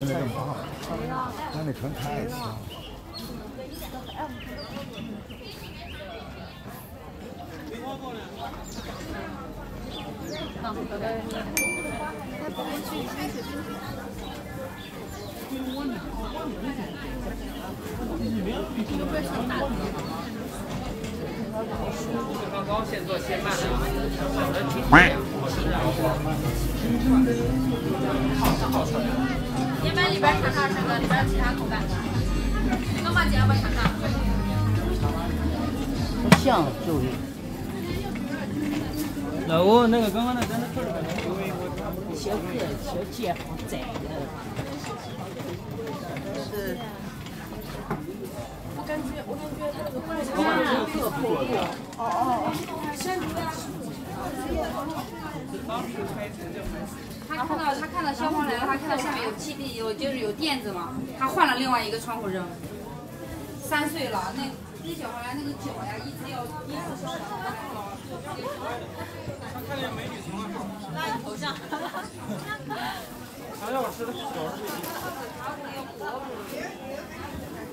那，那那船太小。刚刚现做现卖的，小的挺贵啊。你们里边尝尝这个里边其他口感，这个马姐要不要尝尝？像就是。那我那个刚刚那真的确实感觉因为我小个小姐好窄的。是。我感觉我感觉他那个菠菜特破破。哦哦哦。先他看到他看到消防来了，他看到下面有气垫，有就是有垫子嘛，他换了另外一个窗户扔。三岁了，那那小孩那个脚呀，一直要一直小他看见美女从那拉你头吃的小是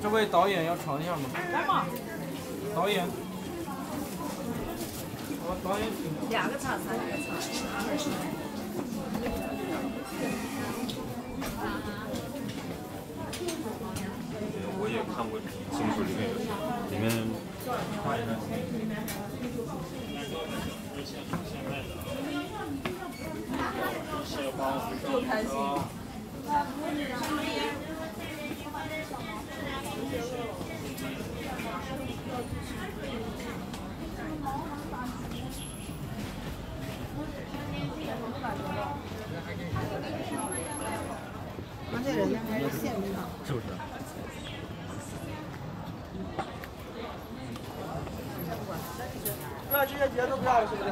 这位导演要尝一下吗？来嘛。导演。我导演请。两个尝，三个尝。我也看过清楚里面有里面画一下。就开心。而且人家还是现场。是不是？哥，这些碟都不要了，是不是？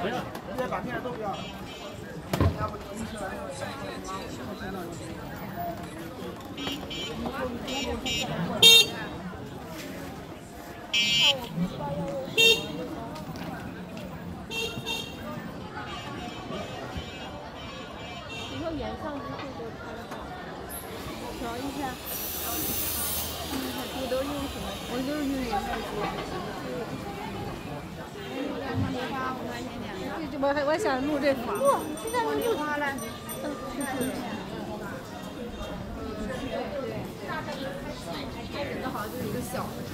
不要。这些卡片都不要了。以后演上之后就拍好，调一下。你都用什么？我都是用原麦这我我想录这个。不，现在能录它了。这个好像就是一个小的声。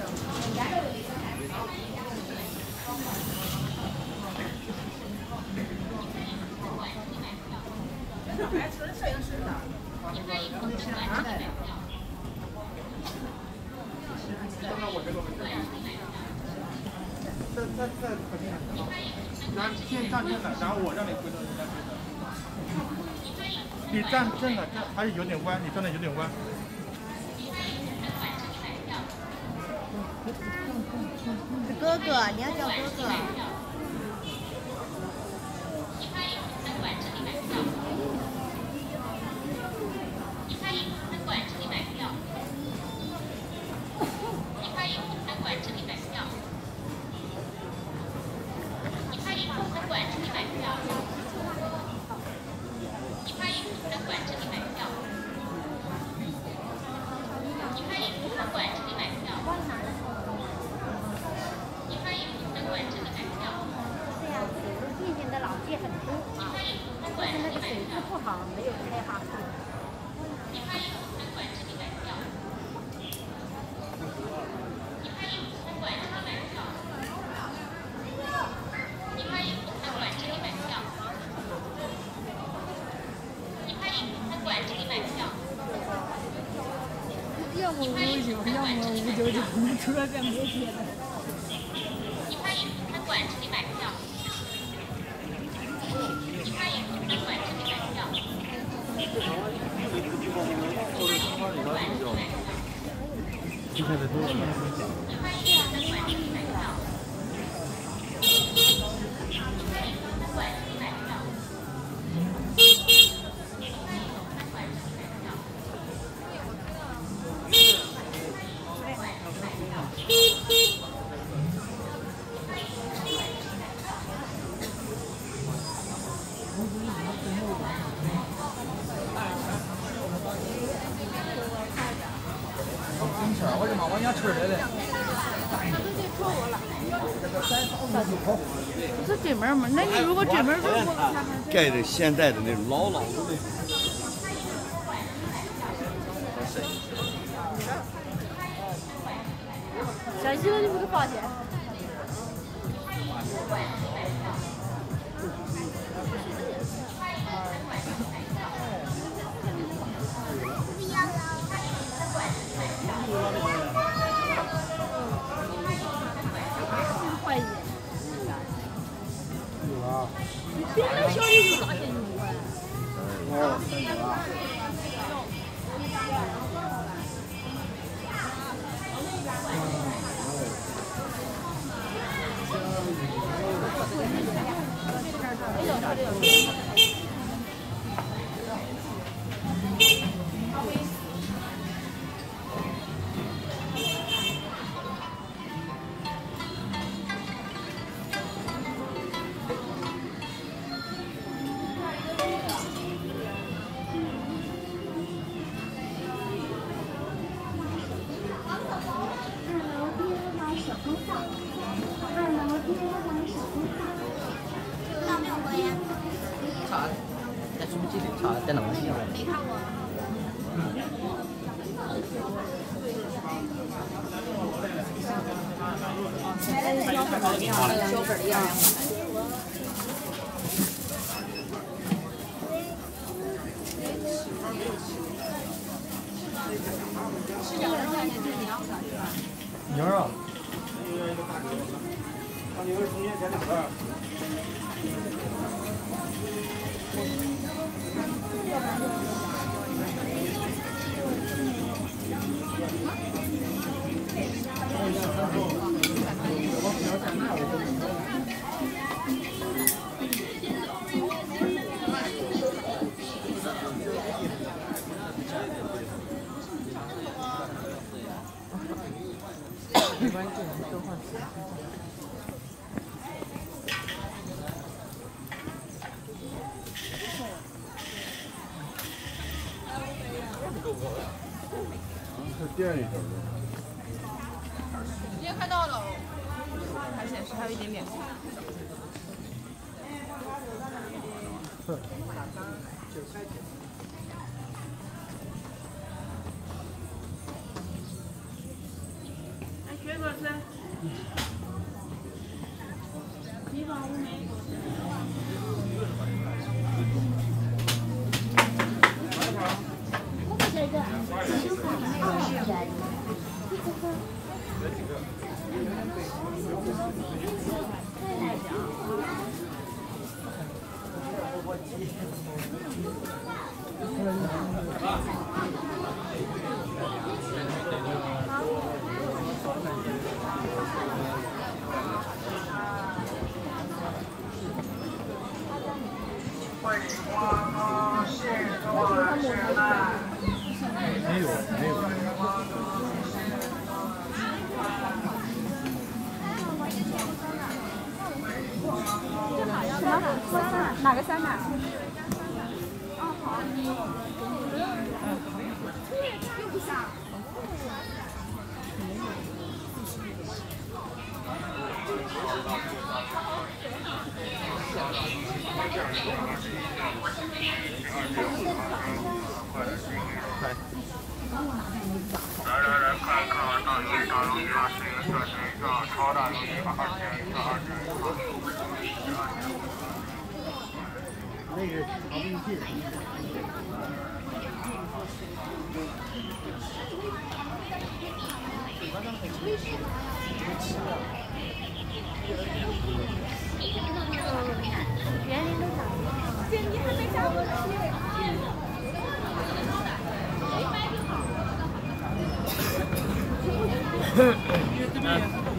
再再再可定然后先站正的，然后我让你回头你再回头。你站正了，站还是有点弯，你站的有点弯。哥哥，你要叫哥哥。要么五九，要么五九九，除了这没别那你如果这门，这门，盖的现在的那种老老。记得查在哪个地。的样子，小粉的。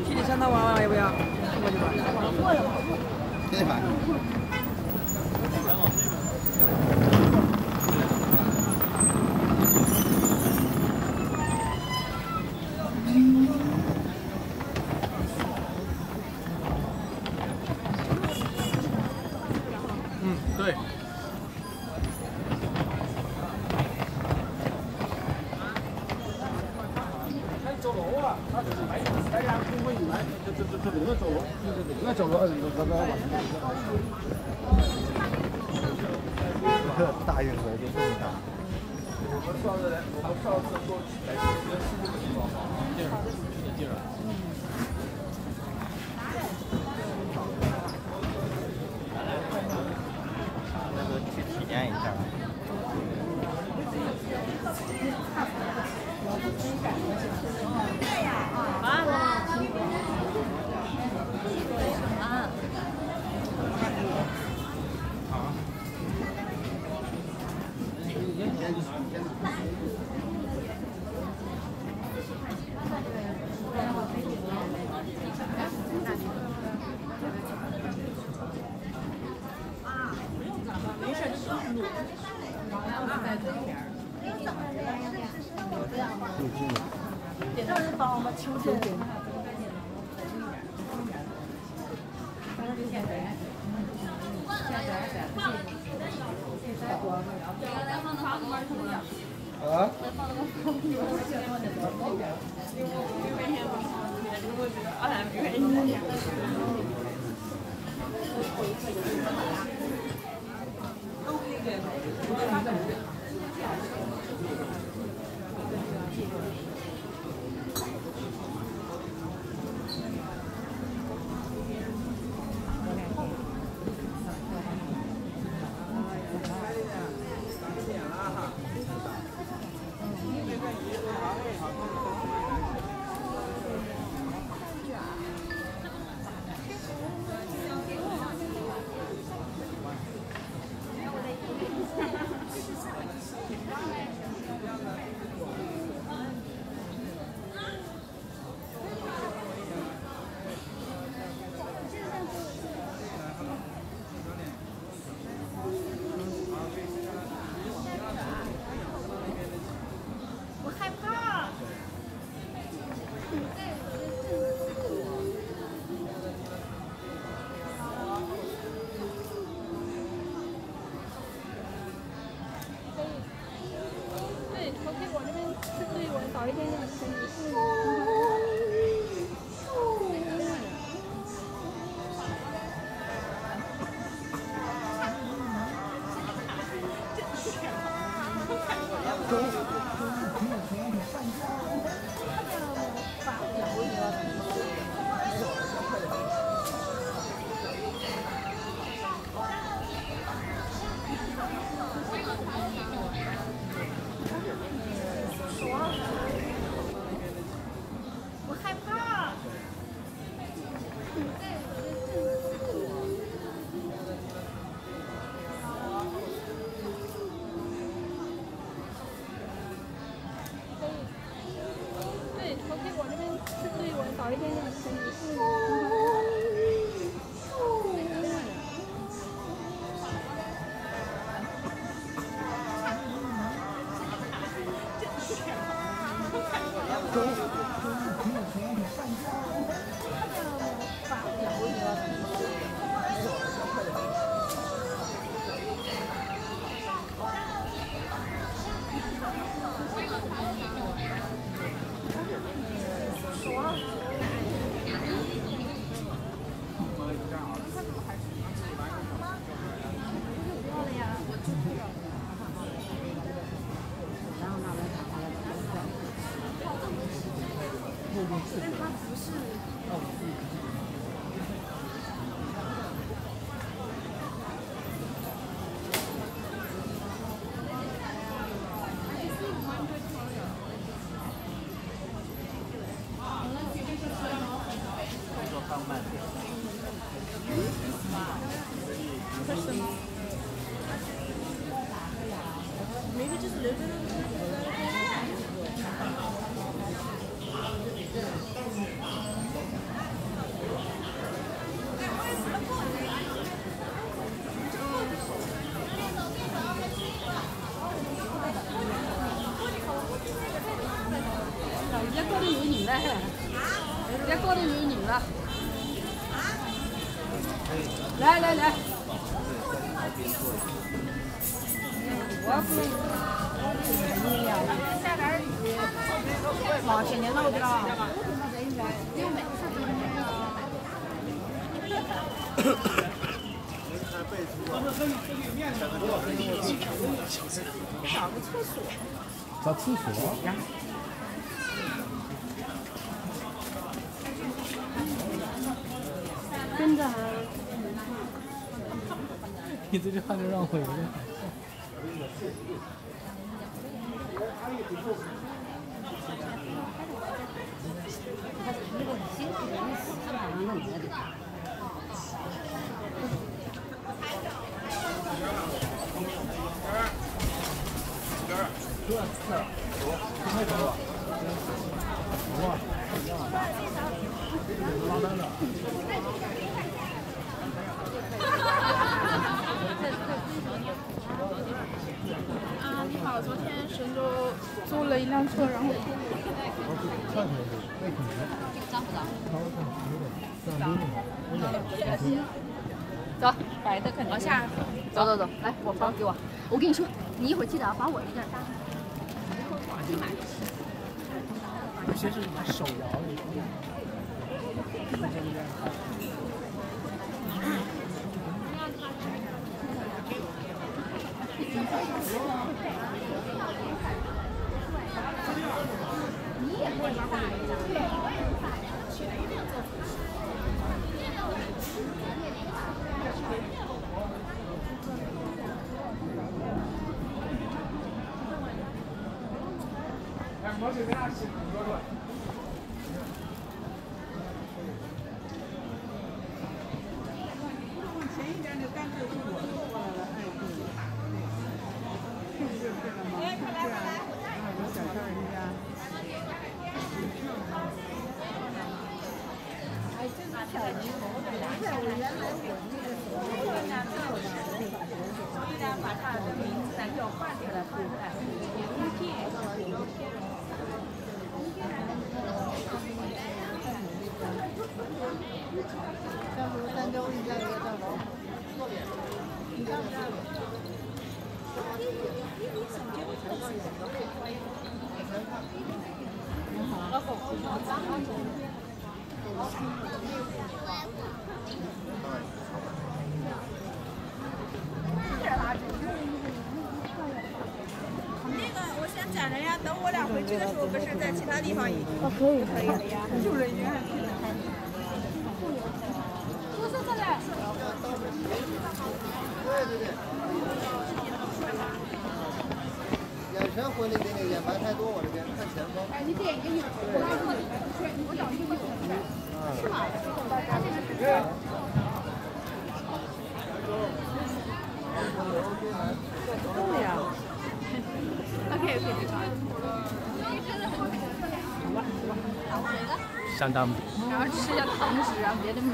去你三套玩玩要不要？过去吧。厕所。真的啊？你这句话就让我有点。啊，你好，昨天神州租了一辆车，然后走，白的肯定。往下，走走走，来，我包给我。我跟你说，你一会儿记得啊，把我那件搭上。有些是手摇的。那个我先站着呀，等我俩回去的时候，不是在其他地方一哦，可以，可以的呀，住人员。说说这来。眼神回来点点，眼白太多，我这边看前方。哎，你点一个有，我找一个有的，是吗？对呀。OK OK，相当。然后吃下糖食啊，别的没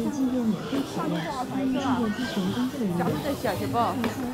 以进店免费体验，欢迎进店咨询工作人员。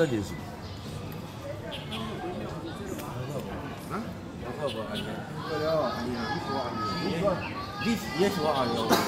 这就是。你也喜欢阿牛。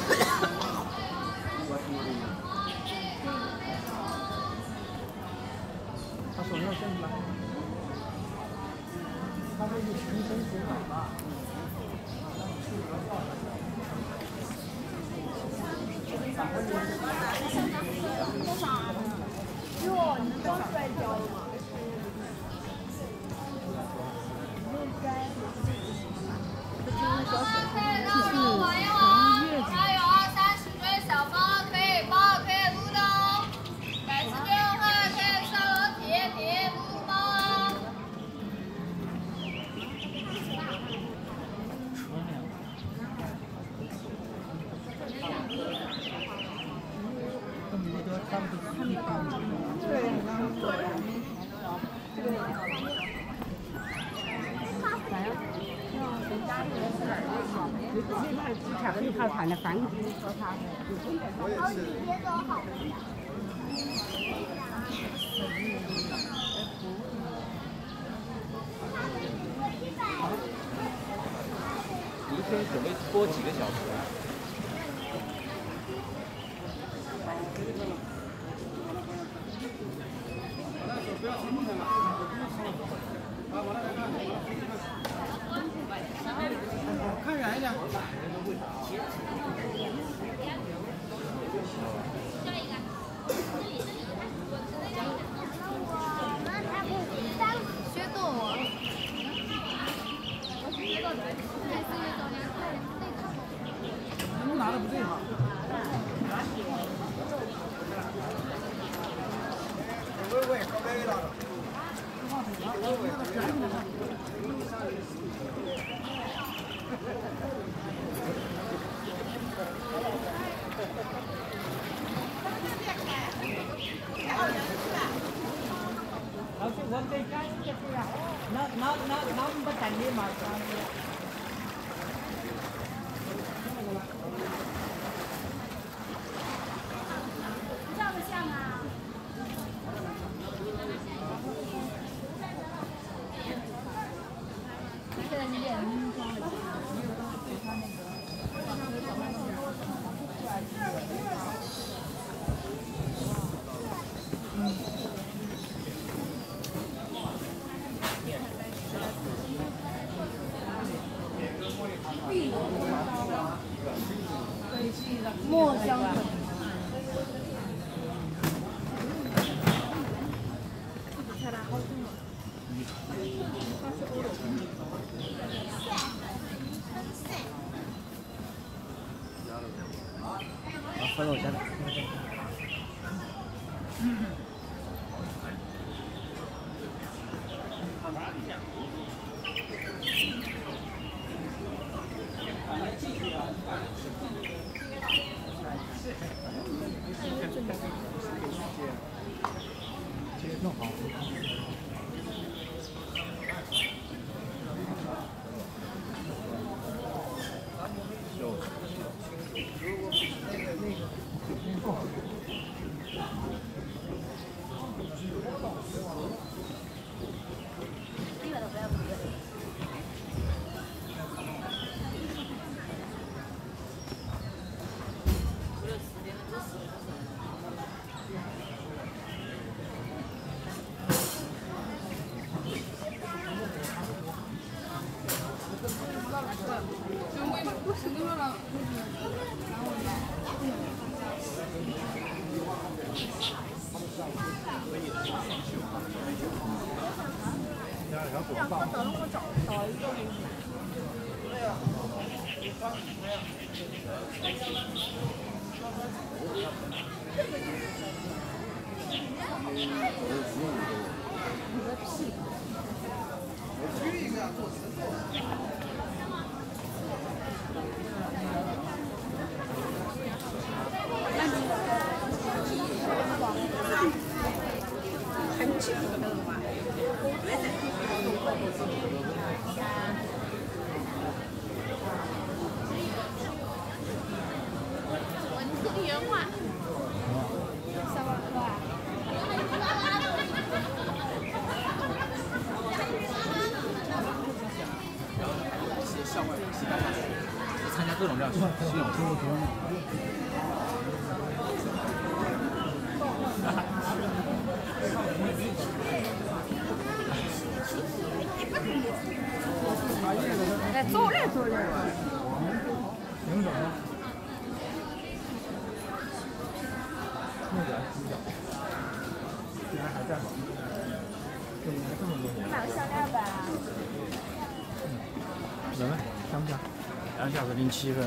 七分。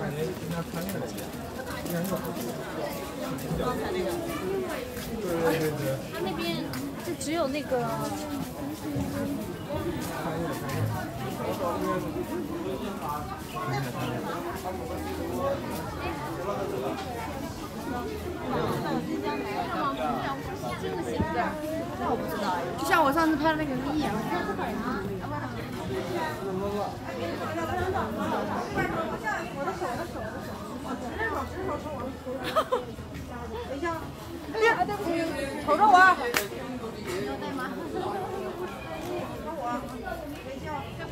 感觉应该穿越了。对对对。他那边就只有那个。这个写字，那我不知道哎。就像我上次拍的那个一样。等一下，哎呀，对不起，瞅着我。要带吗？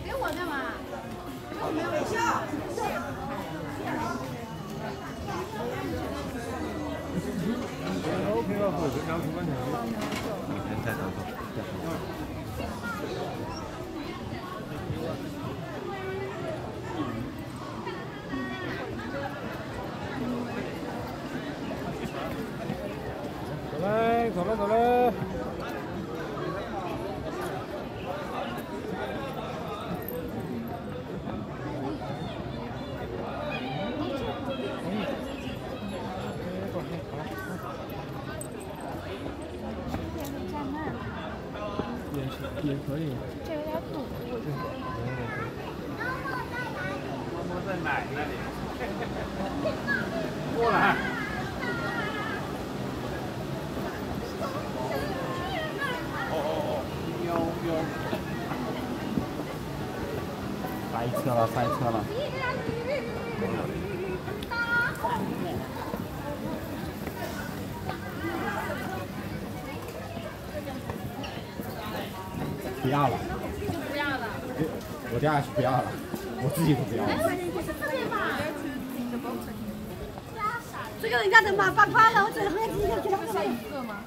给我的嘛。没有微笑。OK 了，两分钟。明天再当做。走嘞，走嘞，走嘞。也可以。这有点堵，我觉得。摸摸在奶那里。过来。哦哦哦，喵喵。塞车了，塞车了。不要了，就不要了。我掉下去不要了，我自己都不要了。这个人家都买八块了，我这还几个给他买一个嘛。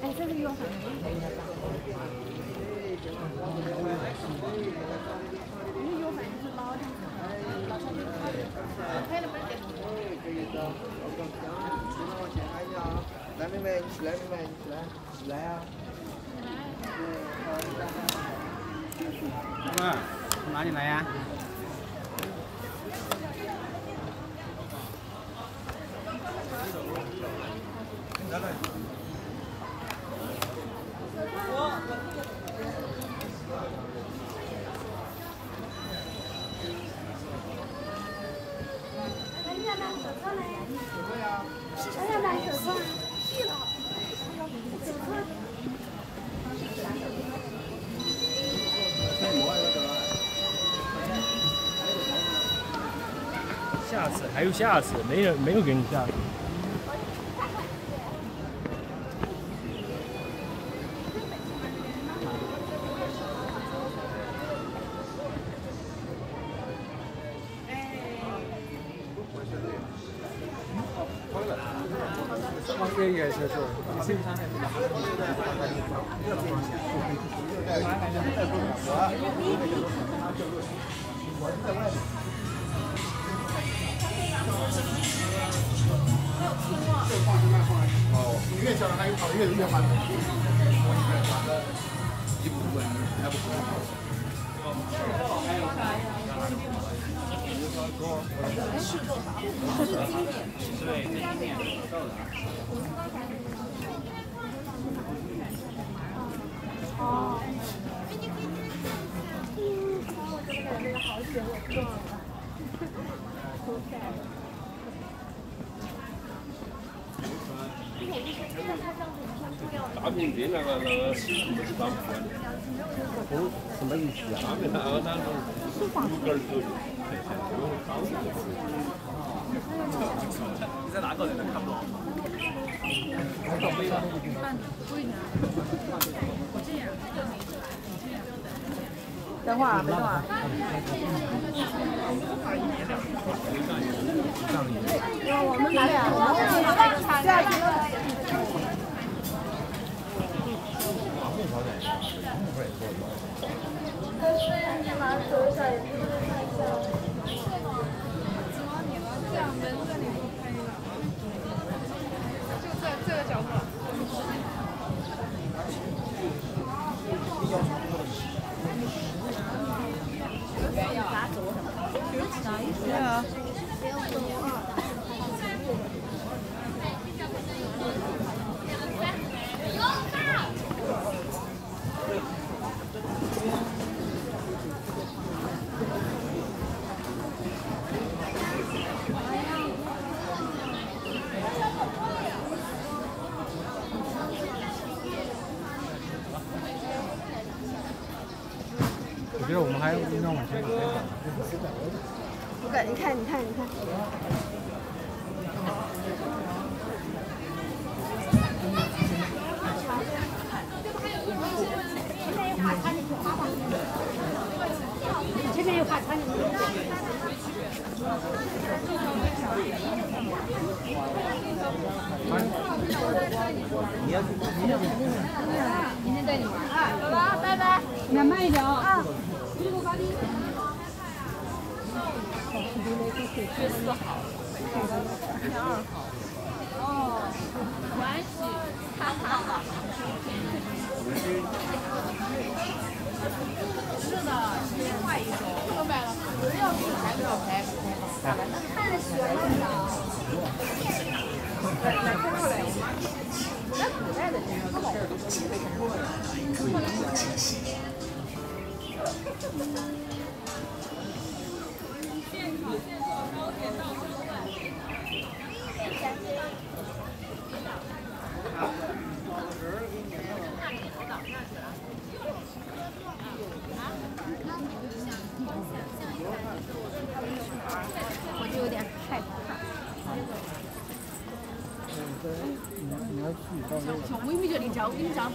哎，这个有很。你有反正是捞上去，捞上去。拍了没得？可以的，我刚刚只能往前看一下啊。来妹妹，你起来，妹妹，你起来，起来啊！哥们，从哪里来呀？下次还有下次，没人没有给你下次。越越慢。一不稳，还不哦。我真的这个好险，我撞了。好惨。大饼店那个那个是什么是打不？什么意思啊？大饼那个那种五根儿左右。你在哪个人都看不到。等会儿，等会儿。我们来俩，我们这样。 아, 我跟你讲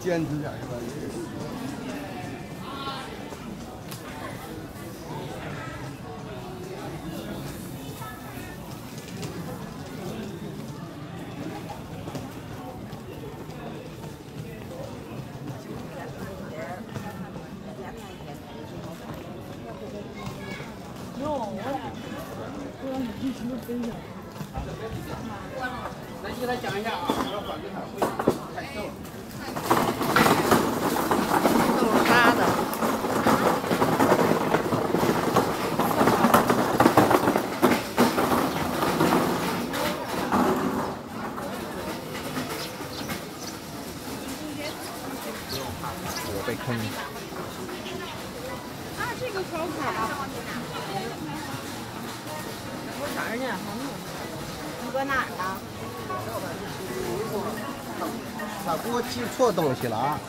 坚持点，做东西了啊。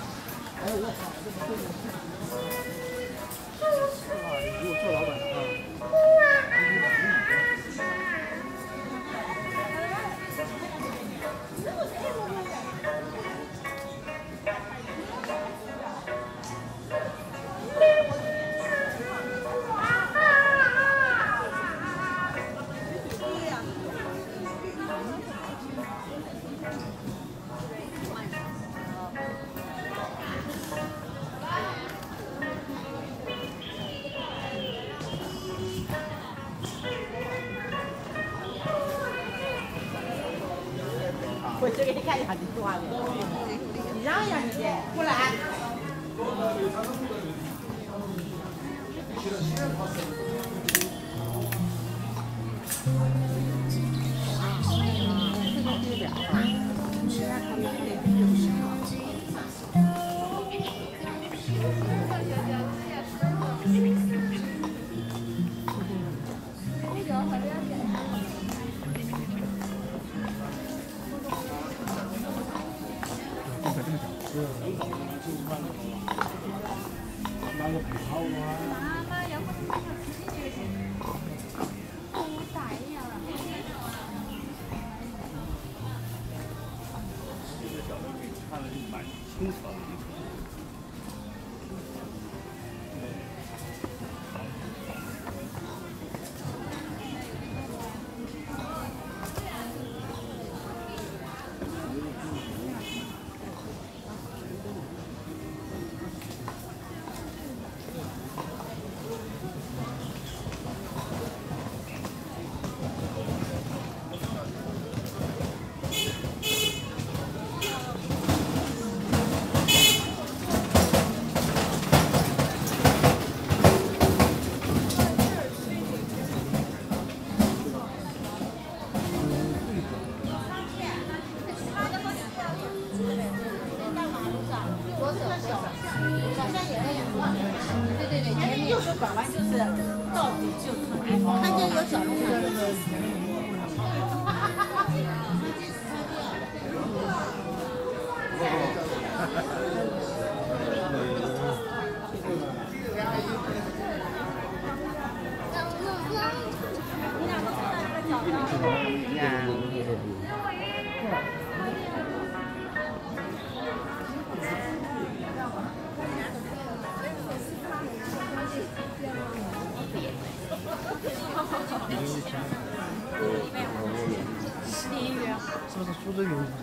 苏州园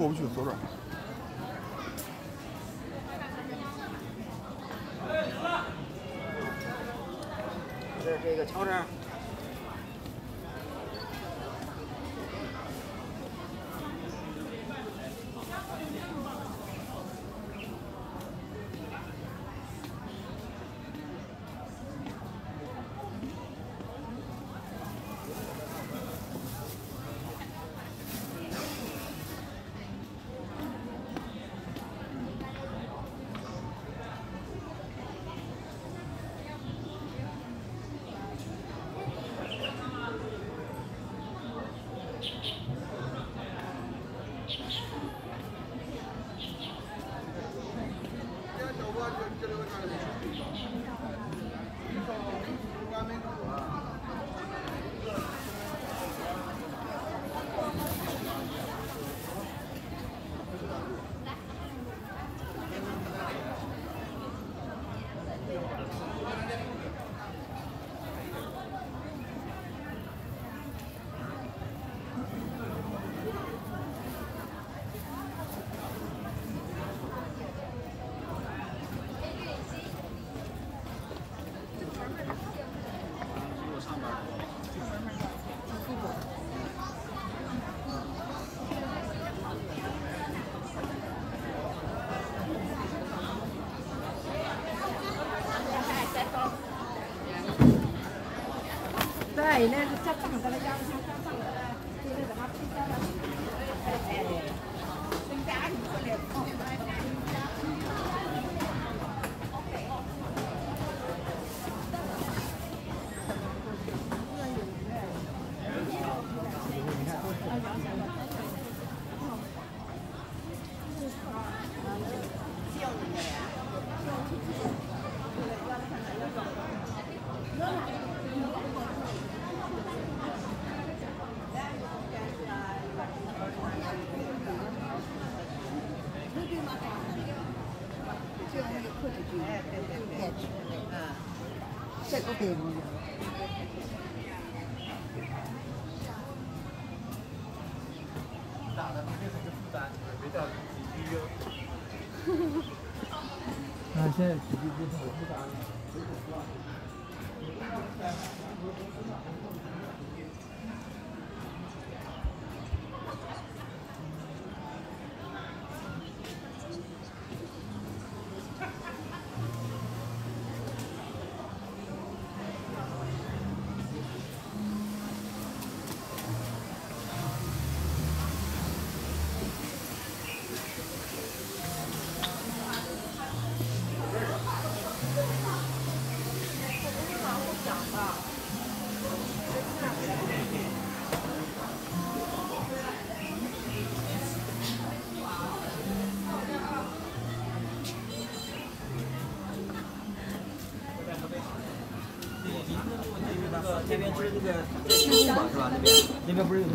过不去，左转。这这个桥这儿。以呢，家长在那家家长的，就是什么比较的，哎哎，增加你这里哦。这个可以录。大的没什么负担，没到体积哟。那现在体积不是很负担了。不是那个天宫嘛，是吧？那边那边不是有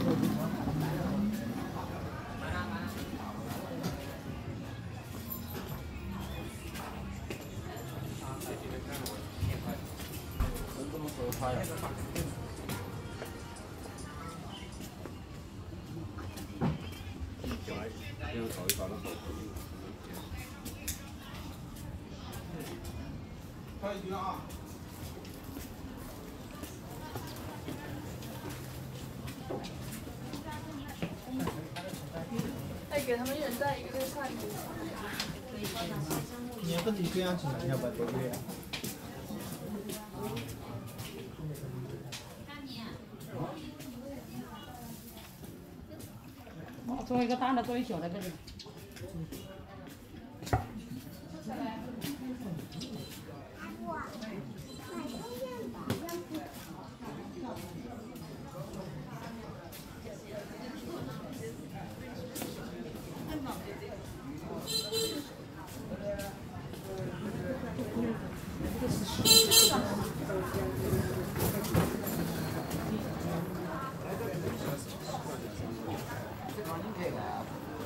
做一个大的，做一个小的，这里。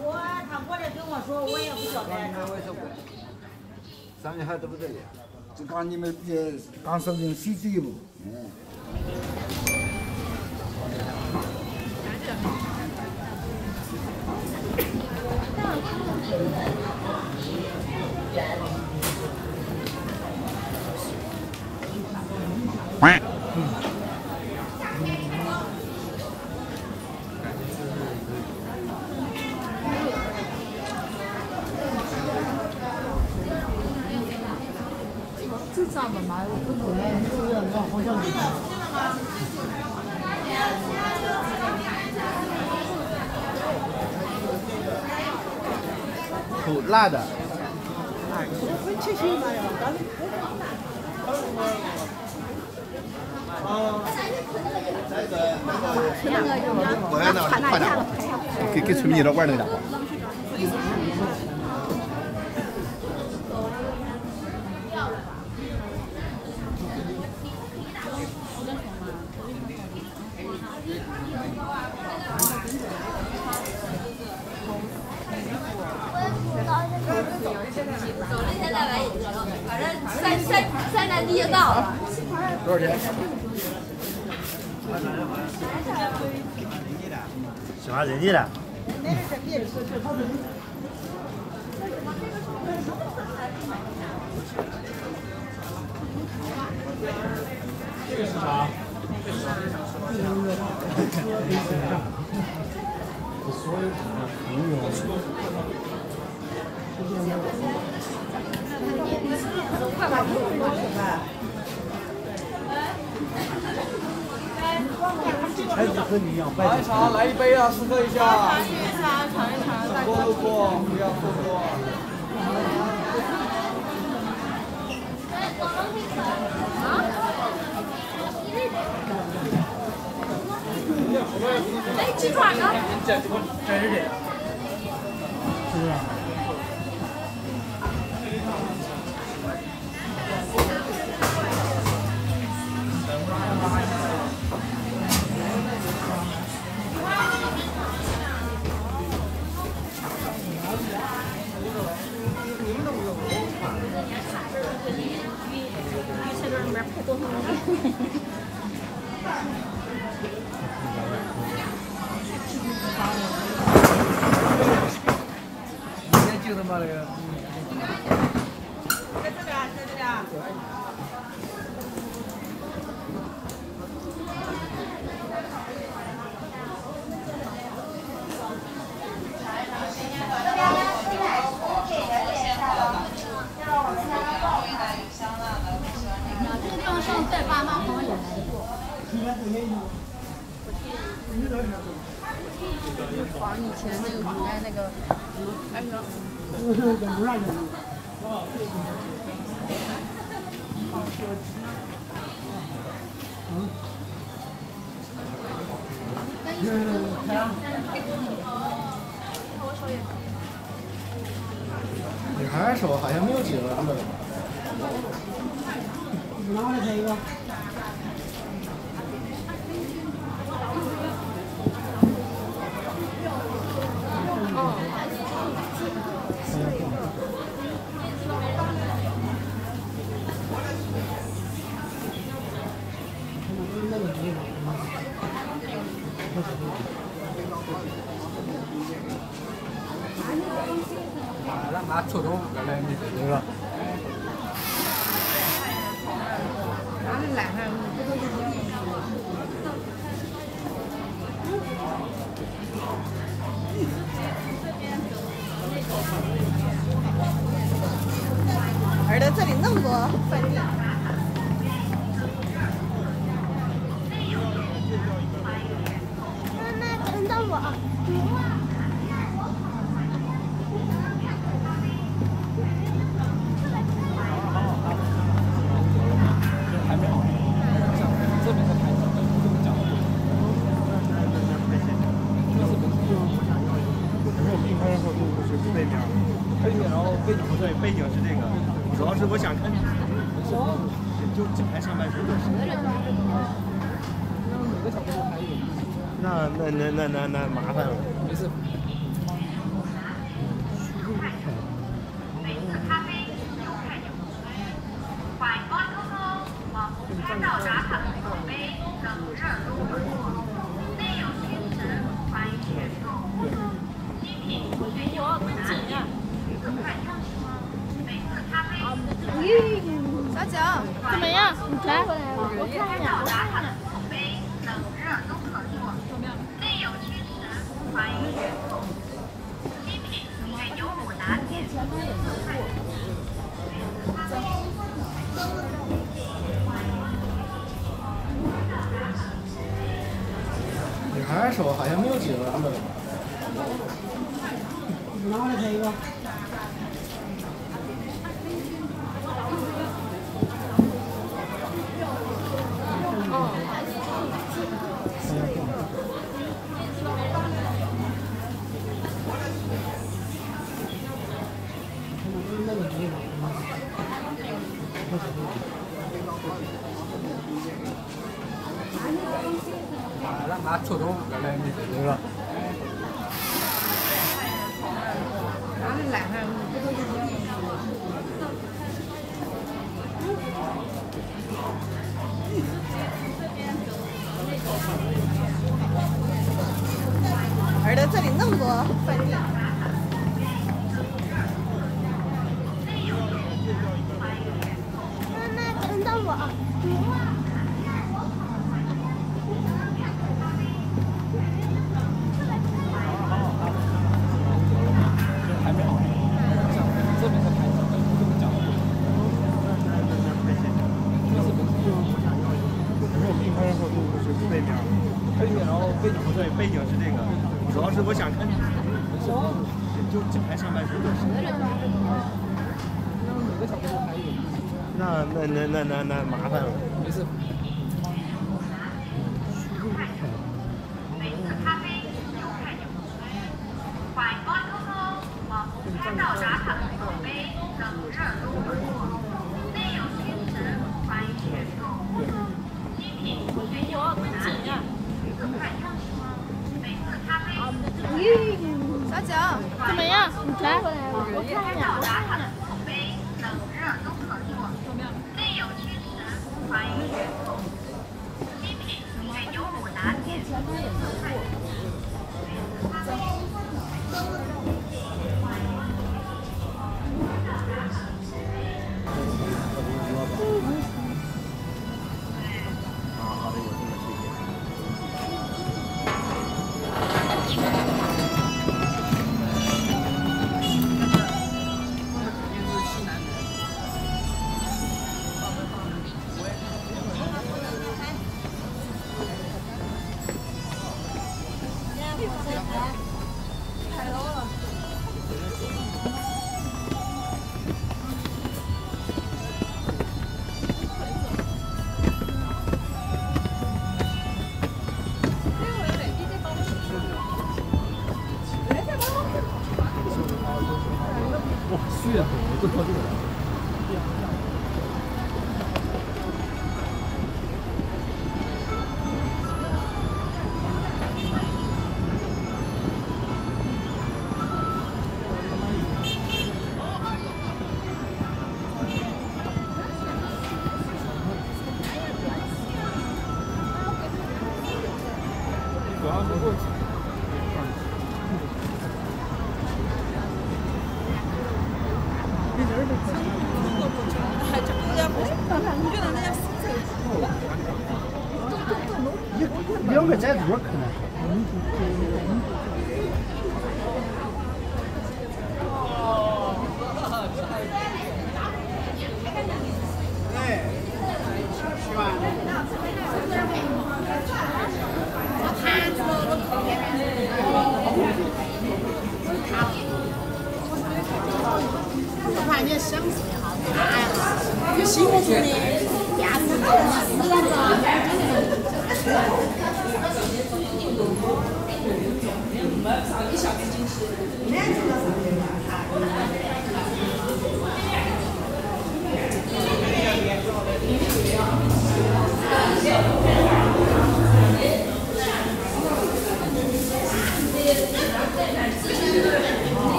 我他过来跟我说，我也不晓得。三月还都不这里，就刚你们这辣的，我要那快点，给给村民那玩那个。走了现在来也行，反正三三三站地就到了。多少钱？喜欢人家的。这个是啥？所有服务来茶，来一杯啊，试喝一下。路过路过，不要错过。哎，鸡爪呢？真是的，是不？你好的他妈的就那个あとどうか悩んでて、时，都。那那那那那那麻烦了。没事。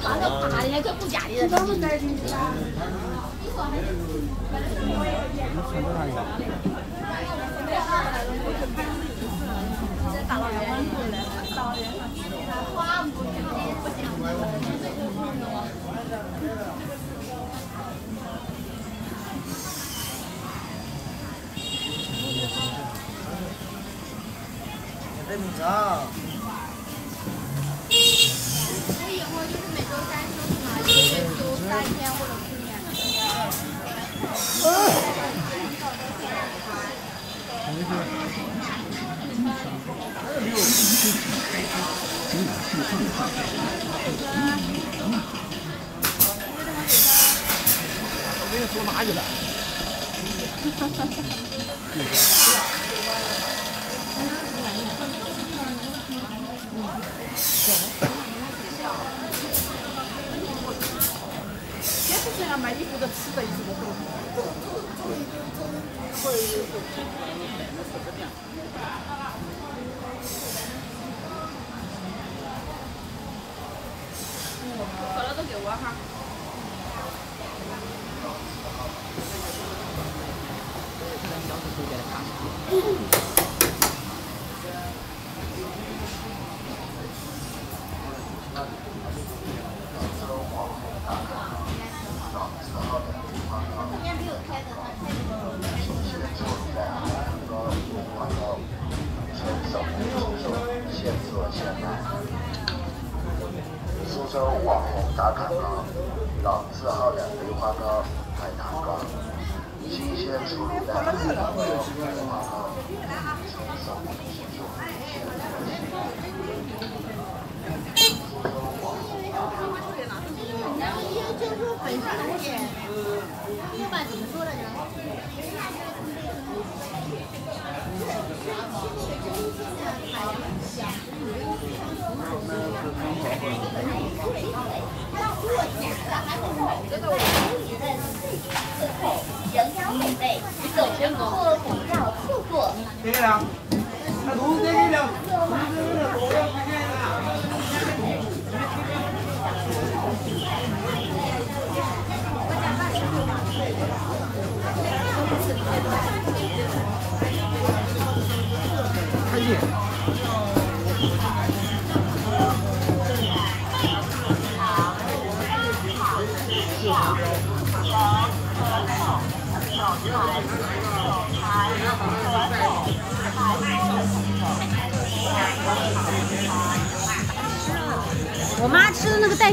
完了，趴的，可不假的。对啊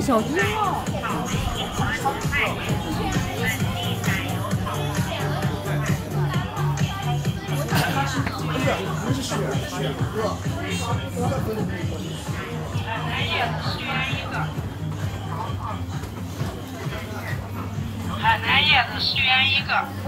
海南海南子十元一个海南椰子十元一个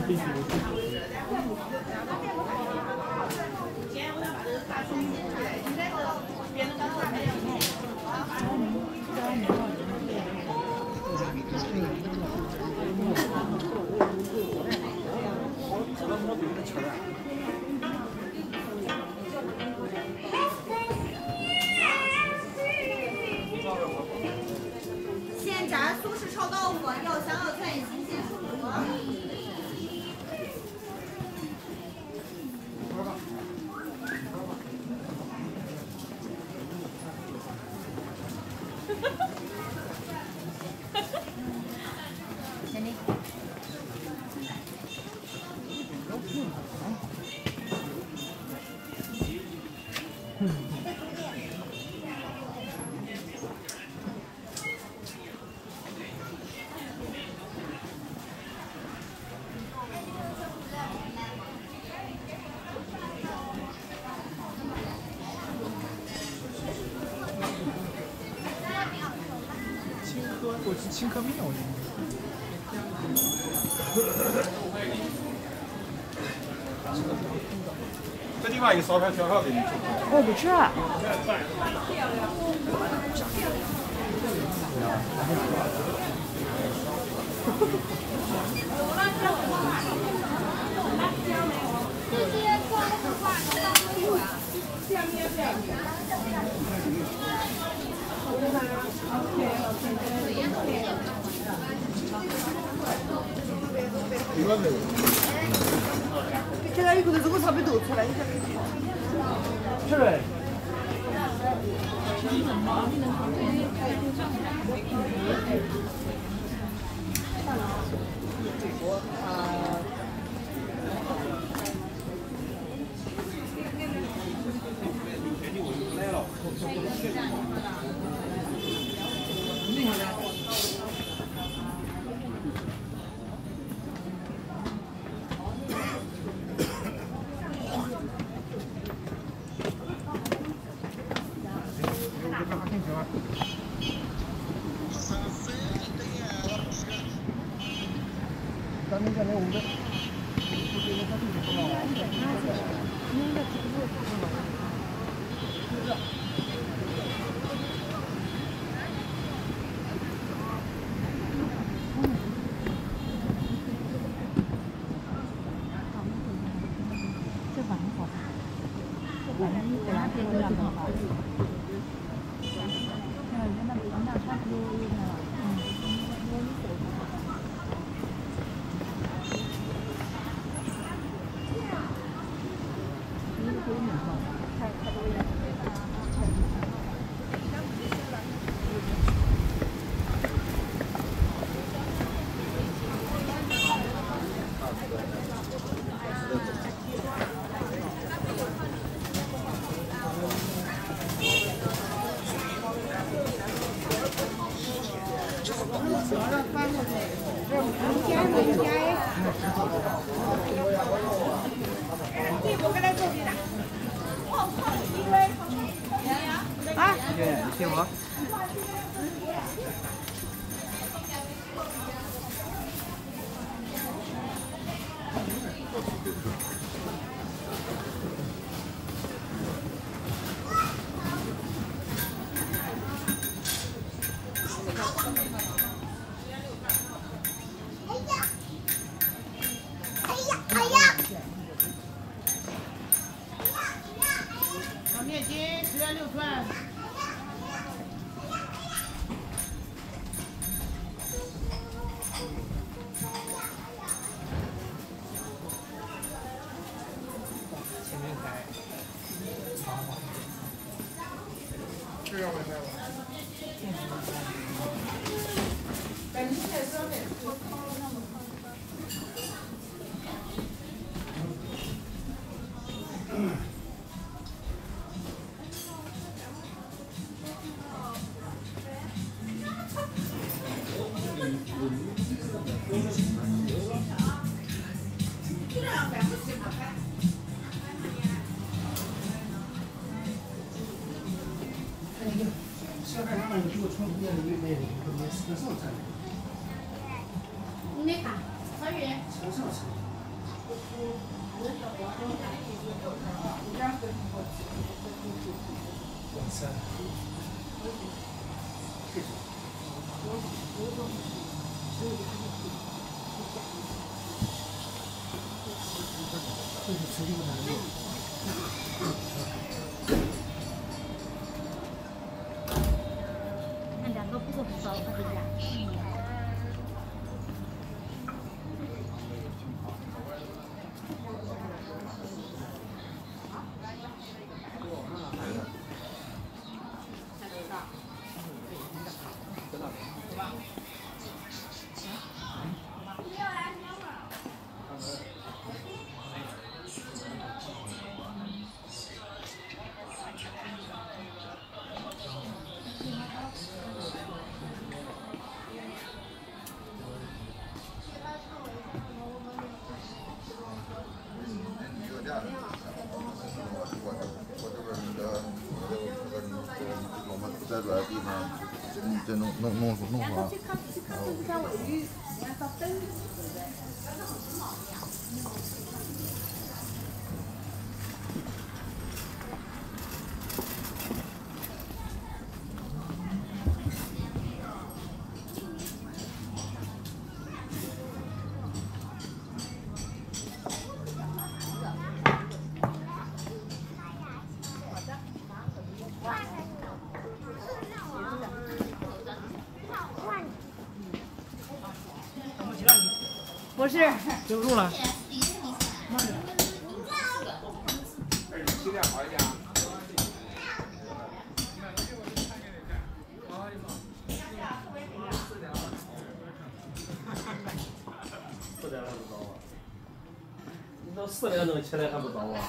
PPC. 新科病我觉这地方有烧烤调料给你吃我不吃啊 Quelle année que nous avons sablé d'autres Quelle année Quelle année 再弄弄弄弄好。是，不住了。点不早啊？你到四点钟起来还不早啊？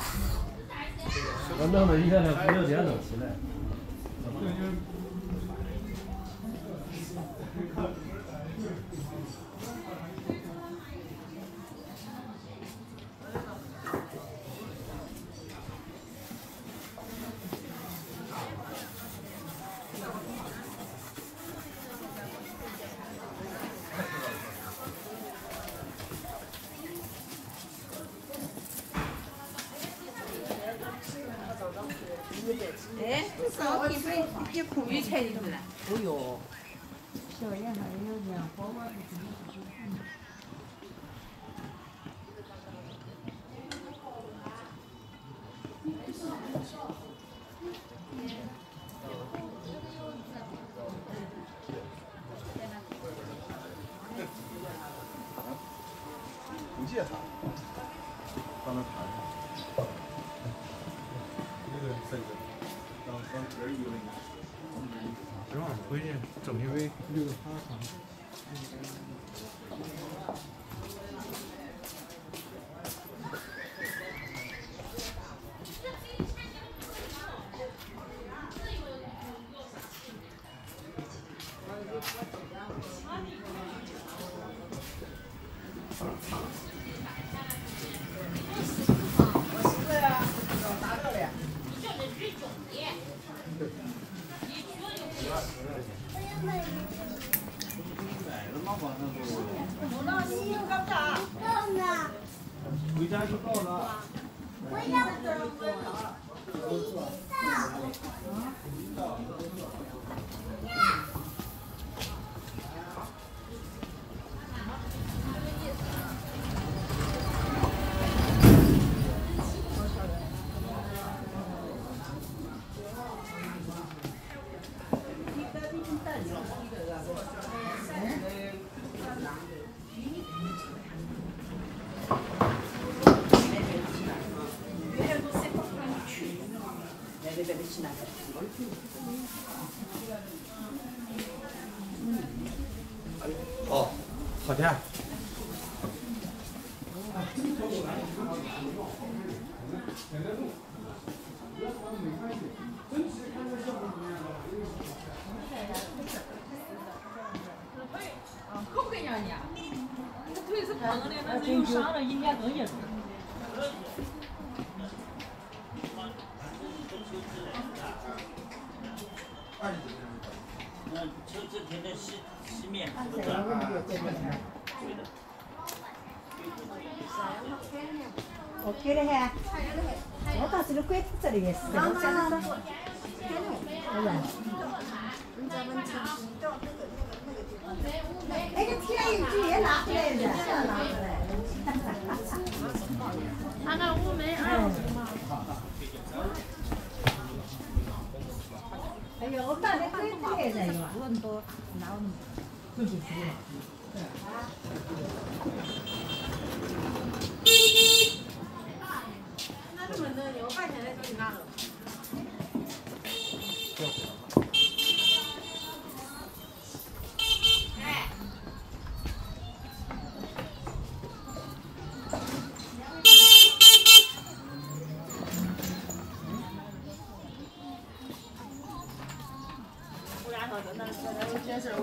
我弄了一下，六点钟起来。哎，这是我一杯一苦鱼菜的，是不是？哦哟，小燕还有点火锅。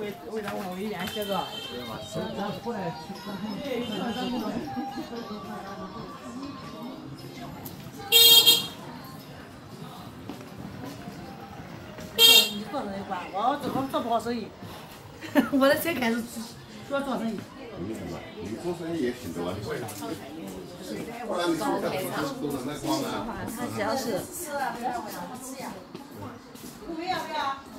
为为了我一点写个。咱回来你做生意管，我这我做不好生意，我这才开始说做生意。你做生意也挺多的。不然你去干都能那光啊。他只要是。不要不要。我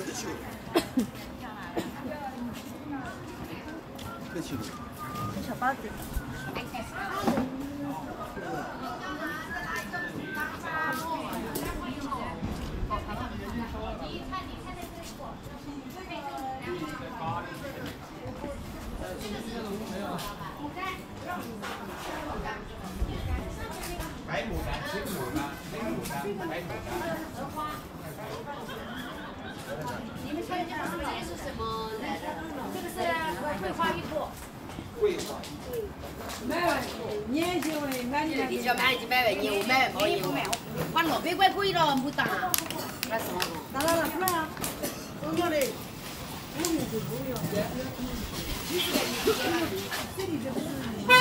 客气了。小包子。白牡丹，青牡丹，黑牡丹，白牡丹。你们猜一下这是什么？来？这个是桂花玉兔。桂花。买完年轻的买的。你只要买一买完年，我买完包年我卖。换老百块可以了，不打。那什么？拿来了，出来啊！我要的，我们就不要。这里这不是。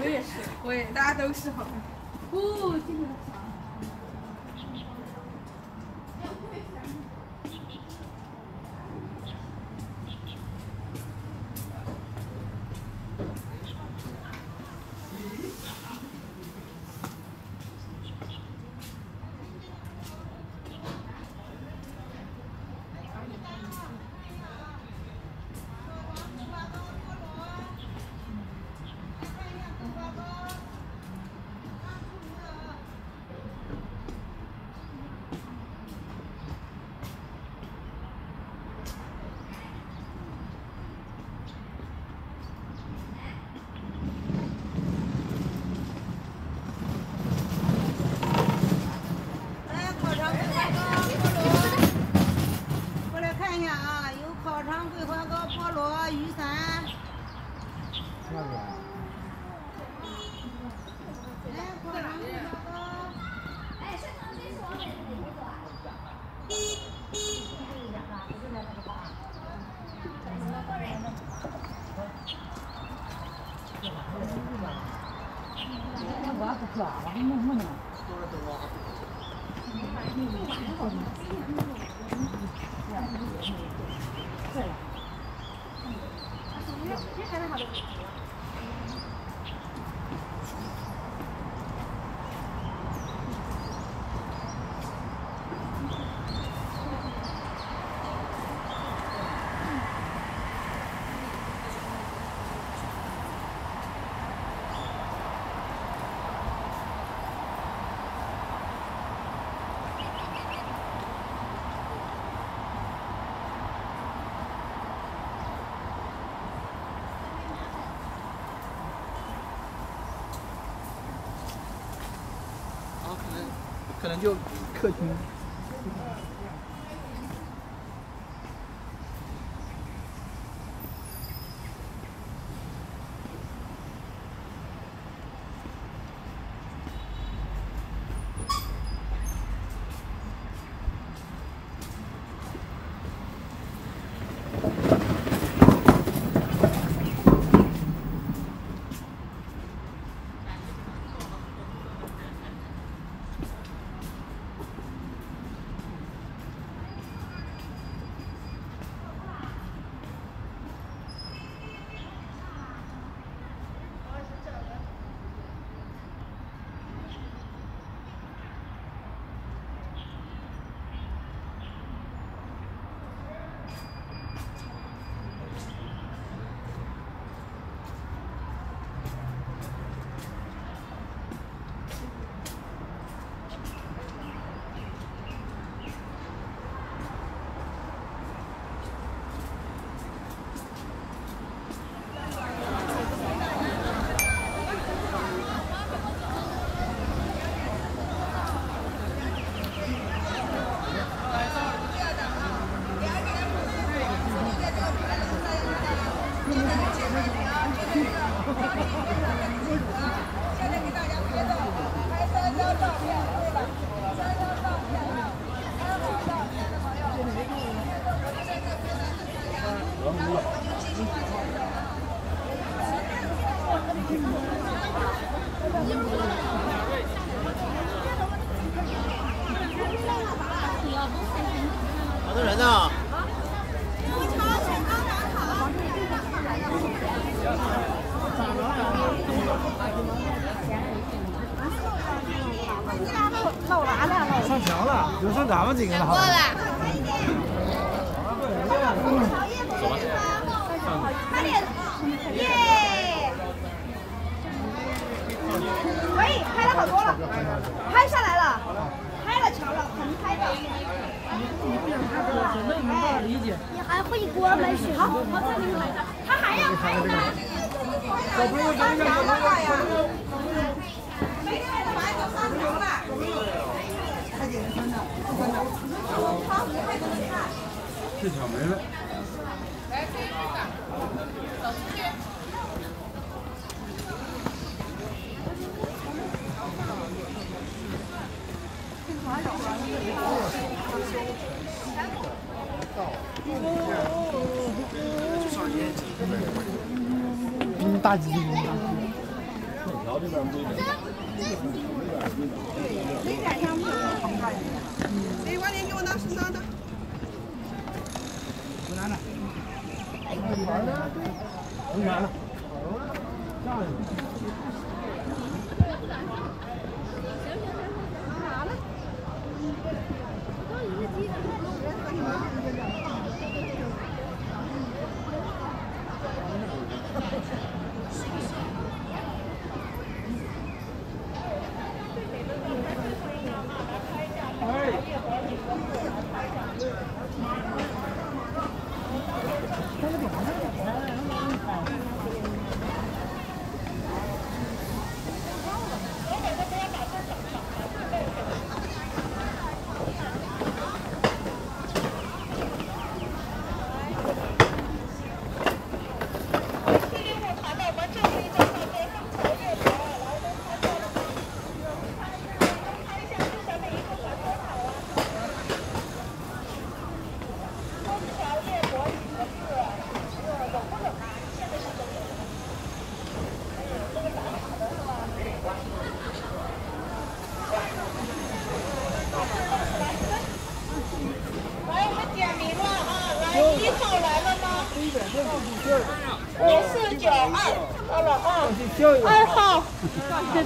我也是，我也，大家都是好。哦，可能就客厅。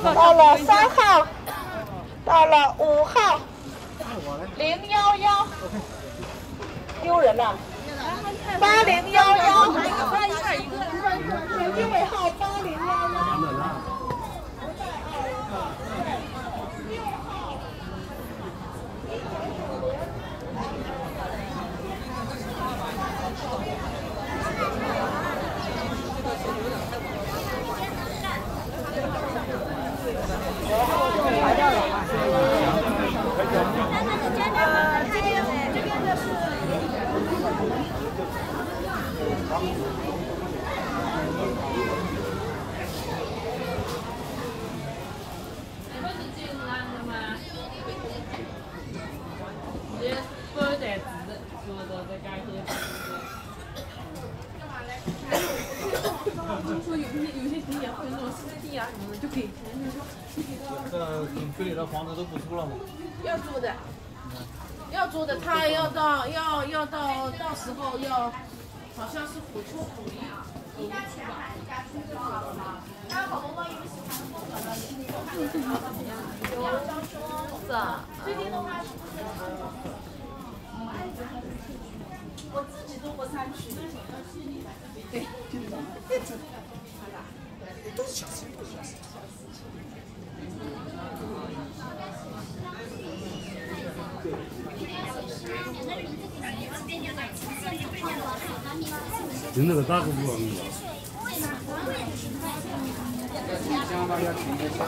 到了三号，到了五号，零幺幺，丢人了，八零幺幺，手机尾号八零幺幺。什么的就可以天天说。这跟北里的房子都不租了吗？要租的，要租的，他要到要要到到时候要，好像是虎丘虎林虎林区吧。是啊。最近的话是我自己都不上去。对，都是小事，都是小事。你那个打个五万五。想法要听一下。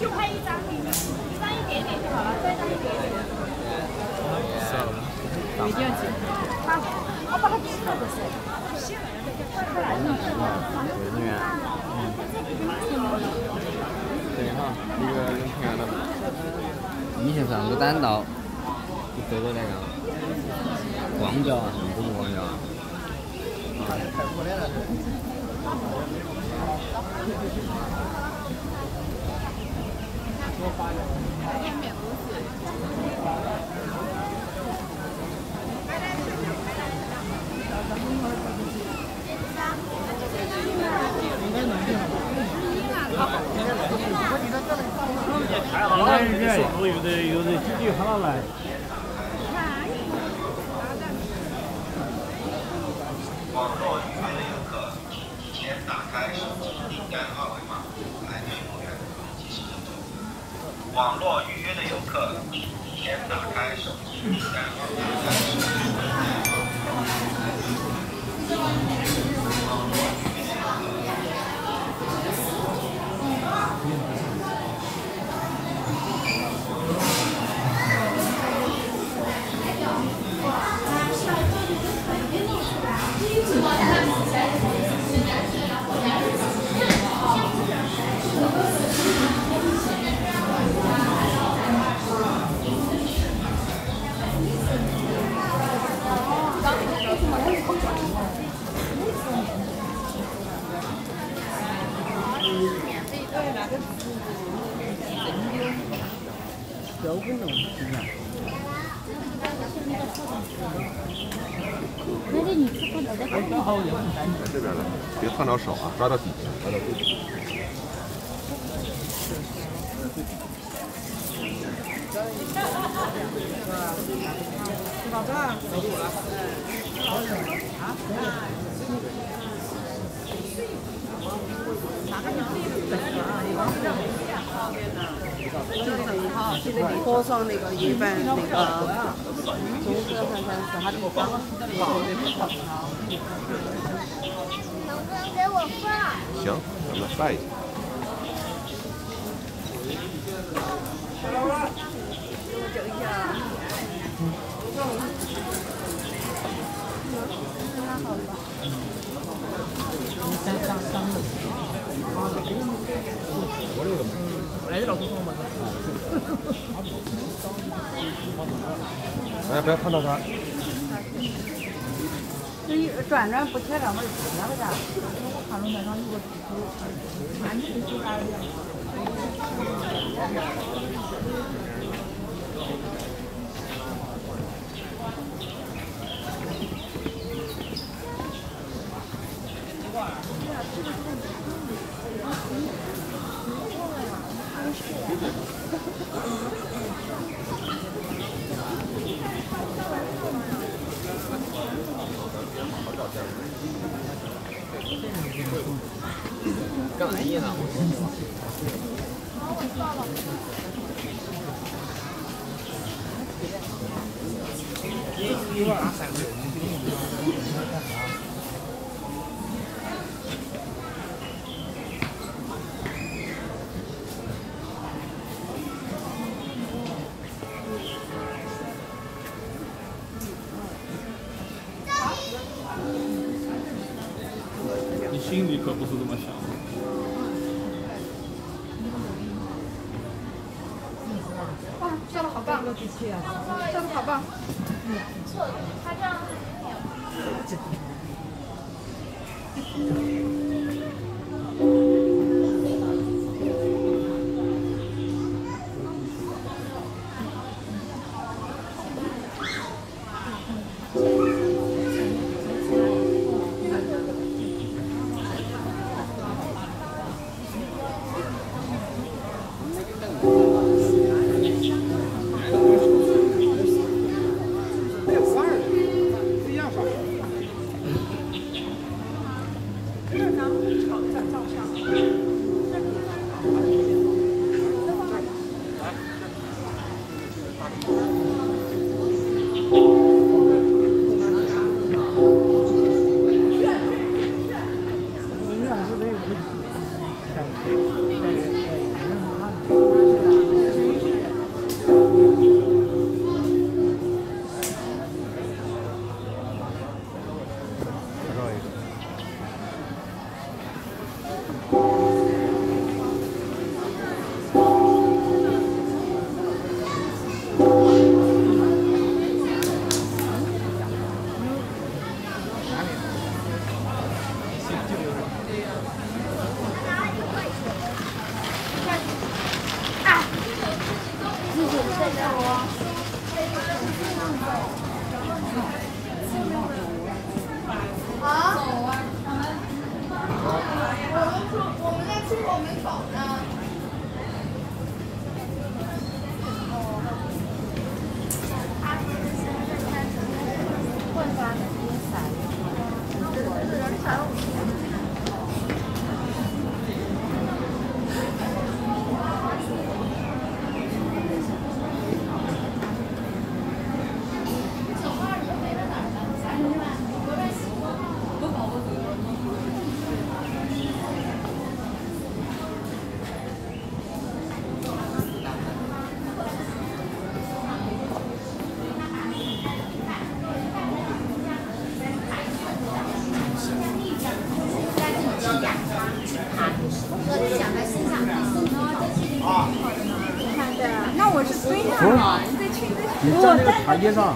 就拍一张，一张一点点就好了，再张一点点。没掉几。他，我把它洗了的是。洗了，对面，对哈，一个人平安的。以前上个单道，就走过那个光脚啊，不是光脚啊？太好了，速度有的有的几句好来。网络预约的游客，提前打开手机订单二维码来取券及时入座。网络预约的游客，提前打开手机订单二维码どうもありがとうございました。到手啊，抓到底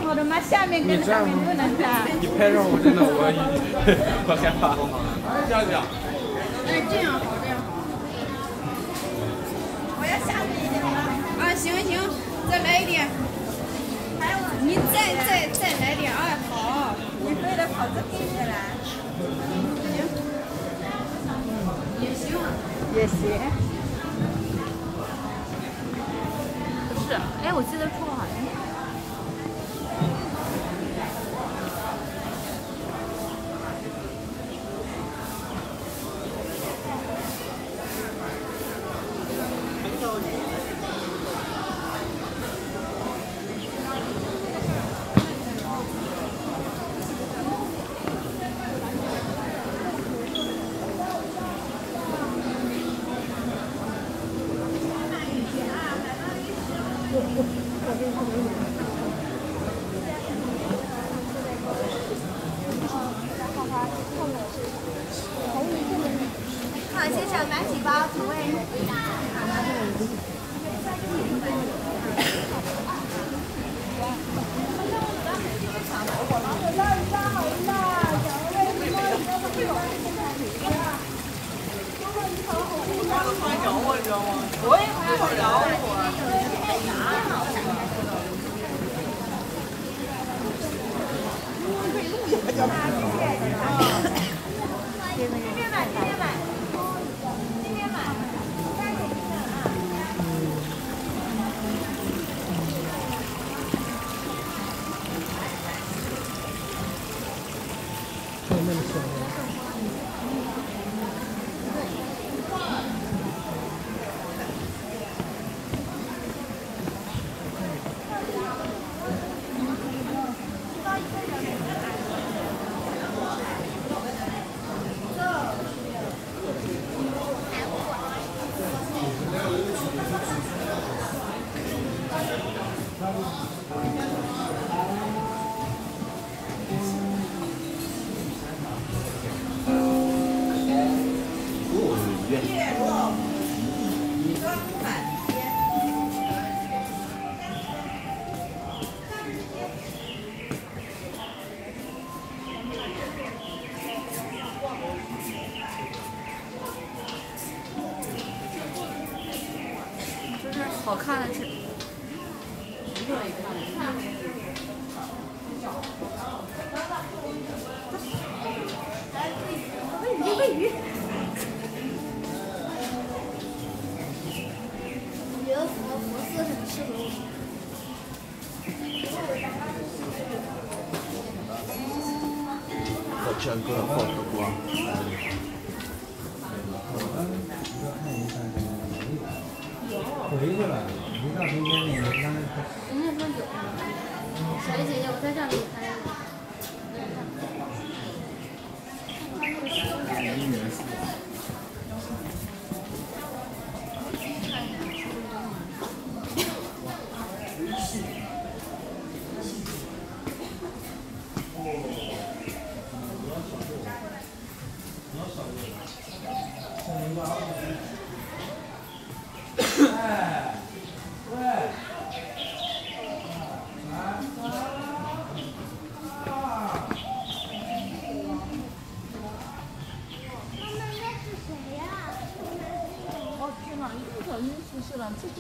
好的吗？下面跟上面不能站。你拍上我真的，我已害怕。下。这个。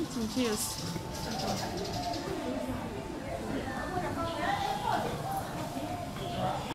进去，